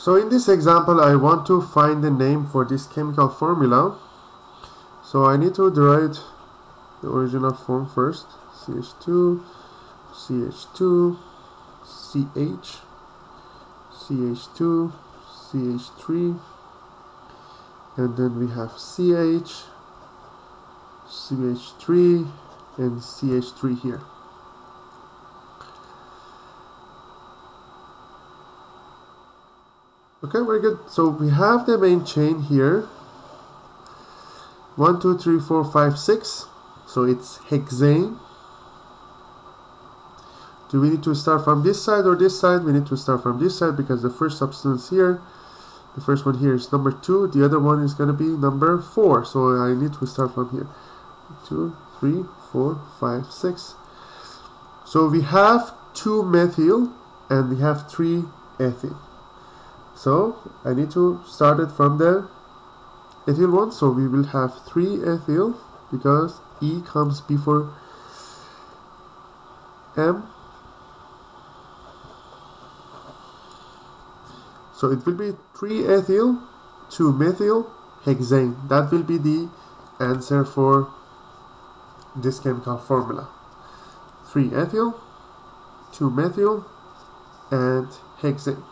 So in this example, I want to find the name for this chemical formula. So I need to derive the original form first. CH2, CH2, CH, CH2, CH3, and then we have CH, CH3, and CH3 here. Okay, very good. So we have the main chain here. One, two, three, four, five, six. So it's hexane. Do we need to start from this side or this side? We need to start from this side because the first substance here, the first one here is number two. The other one is going to be number four. So I need to start from here. Two, three, four, five, six. So we have two methyl and we have three ethyl. So I need to start it from the ethyl one. So we will have 3 ethyl because E comes before M. So it will be 3 ethyl, 2 methyl, hexane. That will be the answer for this chemical formula. 3 ethyl, 2 methyl, and hexane.